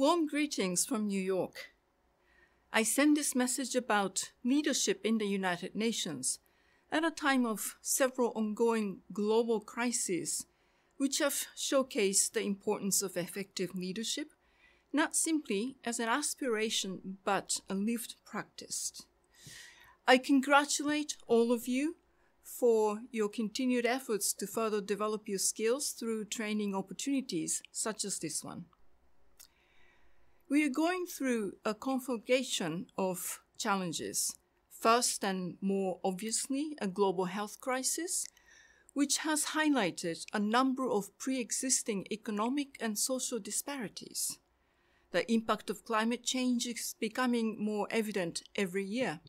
Warm greetings from New York. I send this message about leadership in the United Nations at a time of several ongoing global crises, which have showcased the importance of effective leadership, not simply as an aspiration, but a lived practice. I congratulate all of you for your continued efforts to further develop your skills through training opportunities such as this one. We are going through a conflagration of challenges. First and more obviously, a global health crisis, which has highlighted a number of pre-existing economic and social disparities. The impact of climate change is becoming more evident every year.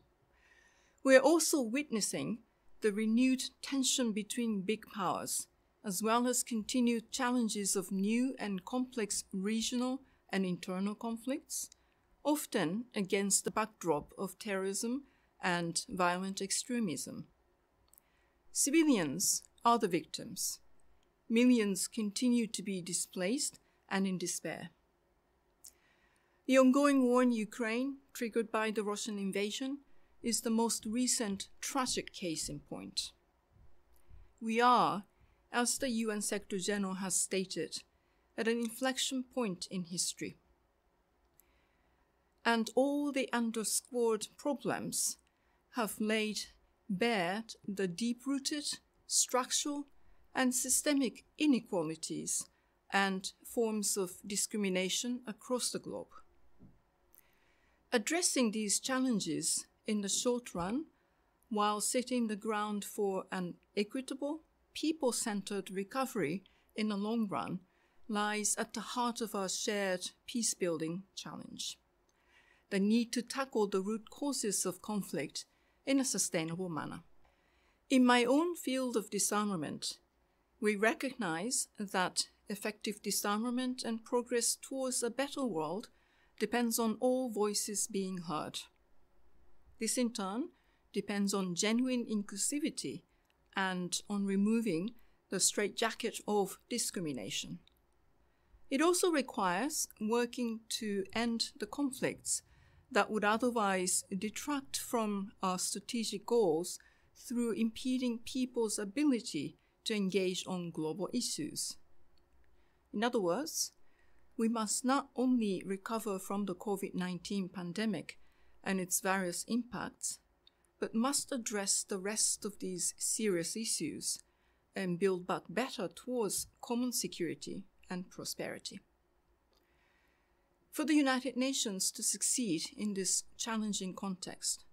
We are also witnessing the renewed tension between big powers, as well as continued challenges of new and complex regional and internal conflicts, often against the backdrop of terrorism and violent extremism. Civilians are the victims. Millions continue to be displaced and in despair. The ongoing war in Ukraine, triggered by the Russian invasion, is the most recent tragic case in point. We are, as the UN Secretary General has stated, at an inflection point in history. And all the underscored problems have laid bare the deep rooted structural and systemic inequalities and forms of discrimination across the globe. Addressing these challenges in the short run, while setting the ground for an equitable, people centered recovery in the long run, lies at the heart of our shared peace building challenge the need to tackle the root causes of conflict in a sustainable manner. In my own field of disarmament, we recognize that effective disarmament and progress towards a better world depends on all voices being heard. This in turn depends on genuine inclusivity and on removing the straitjacket of discrimination. It also requires working to end the conflicts that would otherwise detract from our strategic goals through impeding people's ability to engage on global issues. In other words, we must not only recover from the COVID 19 pandemic and its various impacts, but must address the rest of these serious issues and build back better towards common security and prosperity. For the United Nations to succeed in this challenging context,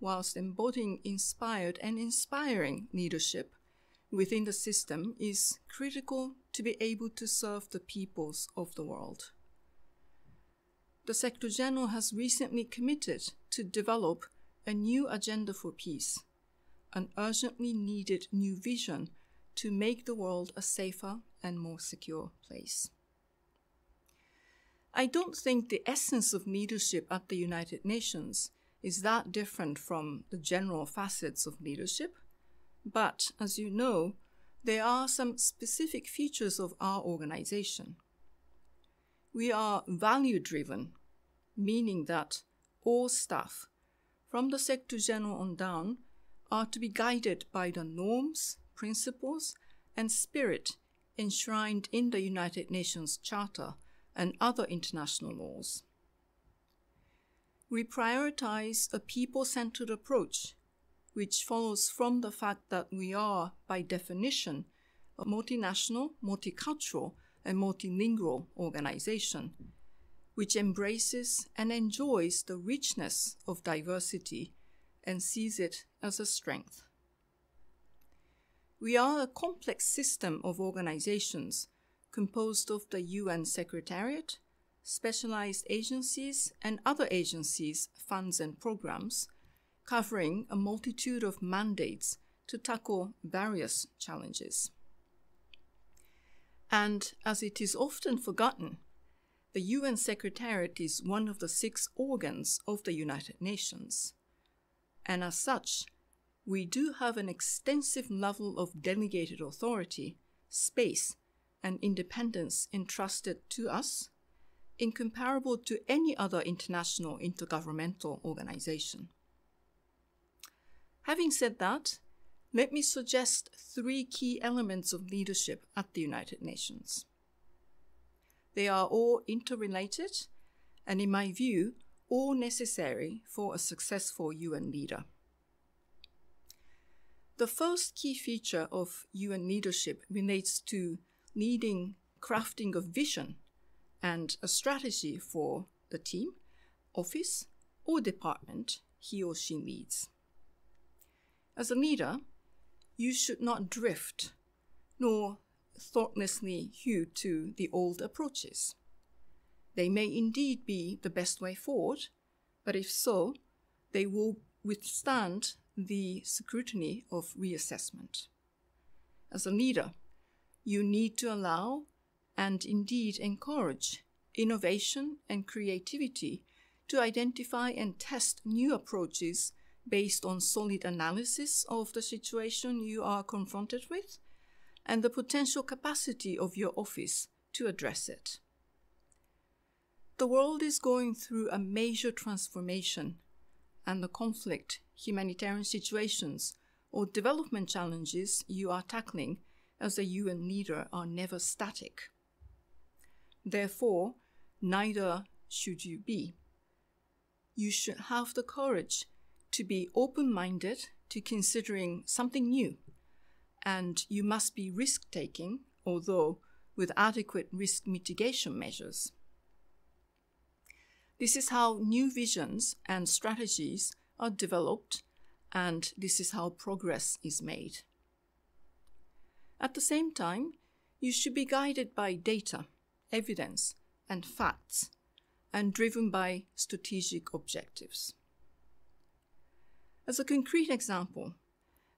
whilst embodying inspired and inspiring leadership within the system, is critical to be able to serve the peoples of the world. The Secretary General has recently committed to develop a new agenda for peace, an urgently needed new vision to make the world a safer and more secure place. I don't think the essence of leadership at the United Nations is that different from the general facets of leadership. But as you know, there are some specific features of our organization. We are value driven, meaning that all staff, from the Secretary General on down, are to be guided by the norms, principles, and spirit enshrined in the United Nations Charter and other international laws. We prioritize a people centered approach, which follows from the fact that we are, by definition, a multinational, multicultural, and multilingual organization, which embraces and enjoys the richness of diversity and sees it as a strength. We are a complex system of organizations composed of the UN Secretariat, specialized agencies, and other agencies, funds, and programs, covering a multitude of mandates to tackle various challenges. And as it is often forgotten, the UN Secretariat is one of the six organs of the United Nations. And as such, we do have an extensive level of delegated authority, space, and independence entrusted to us, incomparable to any other international intergovernmental organization. Having said that, let me suggest three key elements of leadership at the United Nations. They are all interrelated and, in my view, all necessary for a successful UN leader. The first key feature of UN leadership relates to leading crafting of vision and a strategy for the team, office, or department he or she leads. As a leader, you should not drift nor thoughtlessly hew to the old approaches. They may indeed be the best way forward, but if so, they will withstand the scrutiny of reassessment. As a leader, you need to allow and indeed encourage innovation and creativity to identify and test new approaches based on solid analysis of the situation you are confronted with and the potential capacity of your office to address it. The world is going through a major transformation, and the conflict, humanitarian situations, or development challenges you are tackling as a UN leader are never static. Therefore, neither should you be. You should have the courage to be open minded to considering something new, and you must be risk taking, although with adequate risk mitigation measures. This is how new visions and strategies are developed, and this is how progress is made. At the same time, you should be guided by data, evidence, and facts, and driven by strategic objectives. As a concrete example,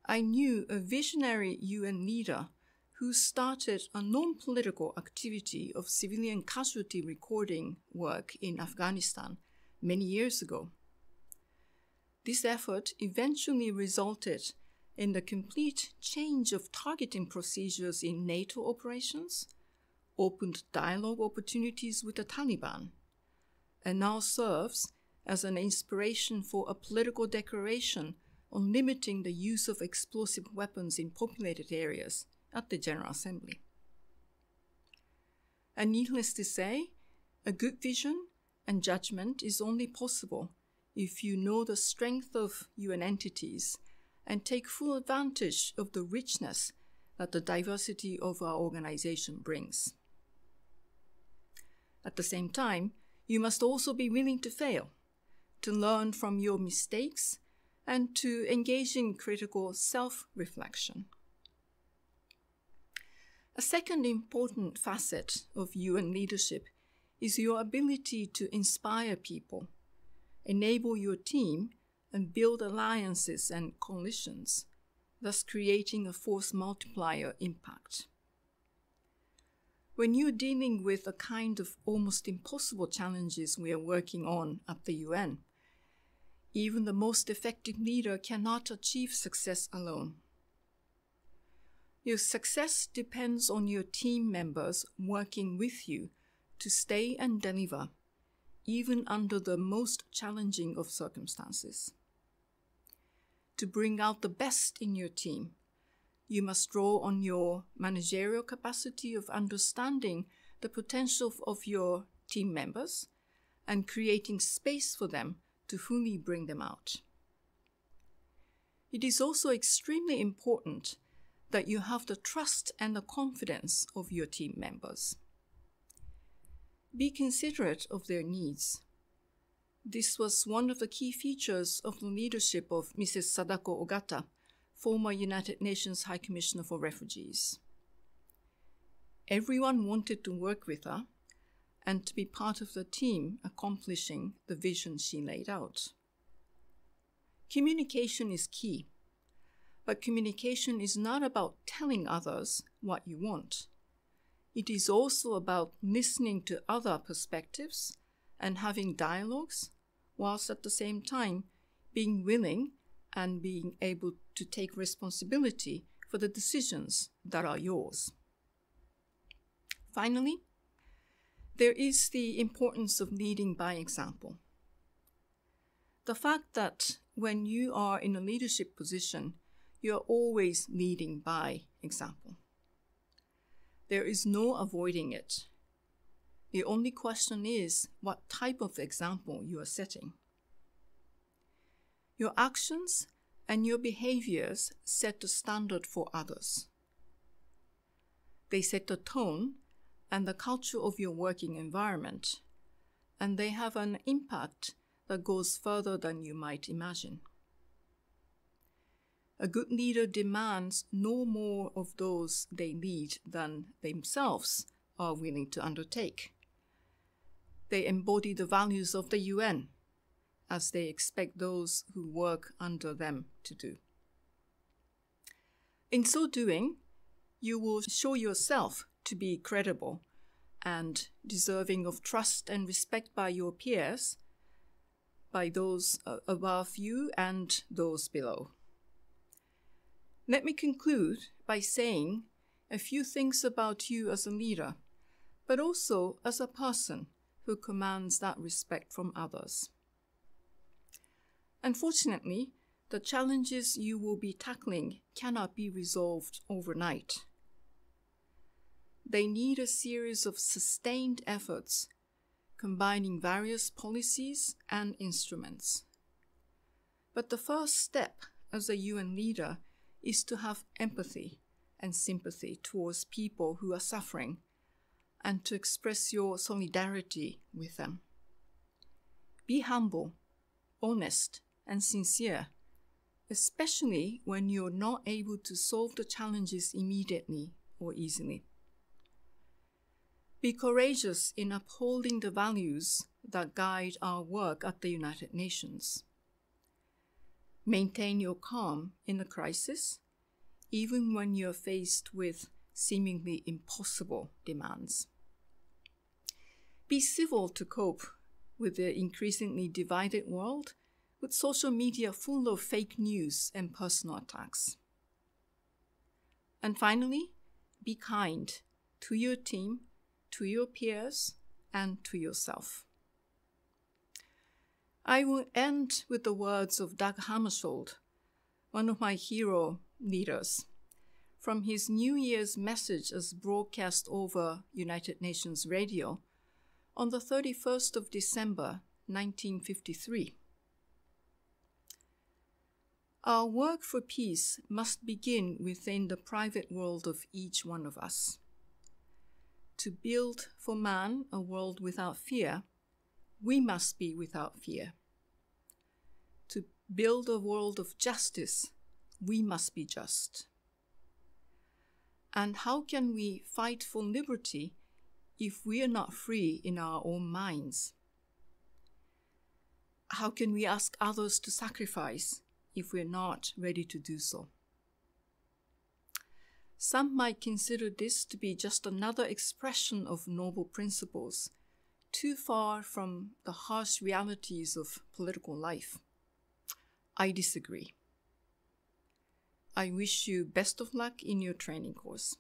I knew a visionary UN leader who started a non political activity of civilian casualty recording work in Afghanistan many years ago. This effort eventually resulted in the complete change of targeting procedures in NATO operations, opened dialogue opportunities with the Taliban, and now serves as an inspiration for a political declaration on limiting the use of explosive weapons in populated areas at the General Assembly. And needless to say, a good vision and judgment is only possible if you know the strength of UN entities and take full advantage of the richness that the diversity of our organization brings. At the same time, you must also be willing to fail, to learn from your mistakes, and to engage in critical self reflection. A second important facet of UN leadership is your ability to inspire people, enable your team, and build alliances and coalitions, thus creating a force multiplier impact. When you're dealing with a kind of almost impossible challenges we are working on at the UN, even the most effective leader cannot achieve success alone. Your success depends on your team members working with you to stay and deliver, even under the most challenging of circumstances. To bring out the best in your team, you must draw on your managerial capacity of understanding the potential of your team members and creating space for them to fully bring them out. It is also extremely important that you have the trust and the confidence of your team members. Be considerate of their needs. This was one of the key features of the leadership of Mrs. Sadako Ogata, former United Nations High Commissioner for Refugees. Everyone wanted to work with her and to be part of the team accomplishing the vision she laid out. Communication is key. But communication is not about telling others what you want. It is also about listening to other perspectives and having dialogues, whilst at the same time being willing and being able to take responsibility for the decisions that are yours. Finally, there is the importance of leading by example. The fact that when you are in a leadership position, you're always leading by example. There is no avoiding it. The only question is what type of example you are setting. Your actions and your behaviors set the standard for others. They set the tone and the culture of your working environment, and they have an impact that goes further than you might imagine. A good leader demands no more of those they lead than themselves are willing to undertake. They embody the values of the UN as they expect those who work under them to do. In so doing, you will show yourself to be credible and deserving of trust and respect by your peers, by those above you and those below. Let me conclude by saying a few things about you as a leader, but also as a person who commands that respect from others. Unfortunately, the challenges you will be tackling cannot be resolved overnight. They need a series of sustained efforts combining various policies and instruments. But the first step as a UN leader is to have empathy and sympathy towards people who are suffering and to express your solidarity with them. Be humble, honest, and sincere, especially when you're not able to solve the challenges immediately or easily. Be courageous in upholding the values that guide our work at the United Nations. Maintain your calm in a crisis, even when you're faced with seemingly impossible demands. Be civil to cope with the increasingly divided world with social media full of fake news and personal attacks. And finally, be kind to your team to your peers, and to yourself. I will end with the words of Dag Hammarskjöld, one of my hero leaders, from his New Year's message as broadcast over United Nations Radio on the 31st of December 1953. Our work for peace must begin within the private world of each one of us to build for man a world without fear, we must be without fear. To build a world of justice, we must be just. And how can we fight for liberty if we are not free in our own minds? How can we ask others to sacrifice if we're not ready to do so? Some might consider this to be just another expression of noble principles, too far from the harsh realities of political life. I disagree. I wish you best of luck in your training course.